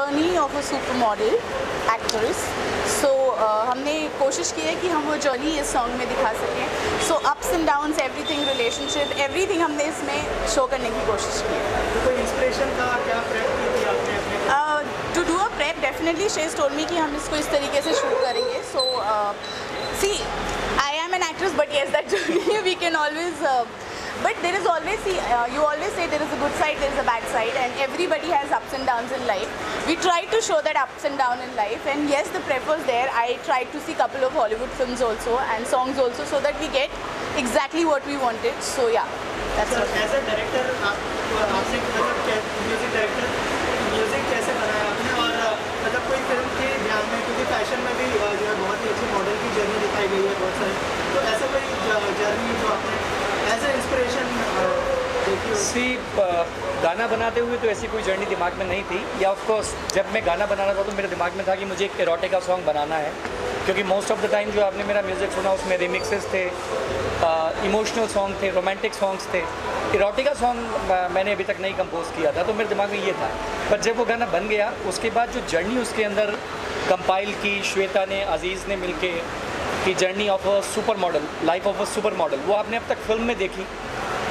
Journey of a super model actress so हमने कोशिश की है कि हम वो जर्नी इस सॉन्ग में दिखा सकें। So ups and downs everything relationship everything हमने इसमें शो करने की कोशिश की। है तो कोई इंस्पिरेशन का क्या to do a prep definitely she's told me कि हम इसको इस तरीके से शूट करेंगे। So see I am an actress but yes that journey we can always But there is always, see, uh, you always say there is a good side, there is a bad side, and everybody has ups and downs in life. We try to show that ups and down in life, and yes, the prep was there. I tried to see couple of Hollywood films also and songs also, so that we get exactly what we wanted. So yeah, that's so what. As a director, uh, see गाना बनाते हुए तो ऐसी कोई journey दिमाग में नहीं थी? या ऑफ़ कोर्स जब मैं गाना बना रहा था तो मेरे दिमाग में था कि मुझे एक एरोटिका सॉन्ग बनाना है। क्योंकि मोस्ट ऑफ़ द टाइम जो आपने मेरा म्यूज़िक सुना, उसमें रिमिक्सेस थे इमोशनल सॉन्ग थे रोमांटिक सॉन्ग्स थे। इरोटिका सॉन्ग मैंने अभी तक नहीं कंपोज किया था तो मेरे दिमाग में ये था। पर जब वो गाना बन गया, उसके बाद जो जर्नी उसके अंदर कंपाइल की, श्वेता ने, अज़ीज़ ने मिलके की journey of a super model life of a super model वो आपने अब तक फ़िल्म में देखी।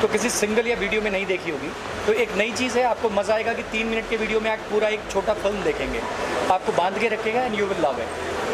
तो किसी सिंगल या वीडियो में नहीं देखी होगी। तो एक नई चीज़ है, आपको मज़ा आएगा कि तीन मिनट के वीडियो में आप पूरा एक छोटा फ़िल्म देखेंगे। आपको बाँध के रखेगा and you will love it